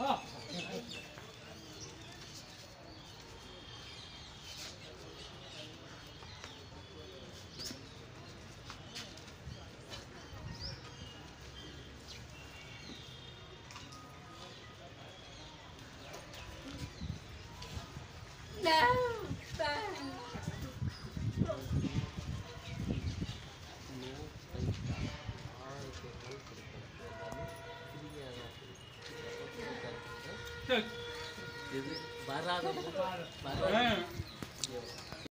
No, thanks. तक बारह बारह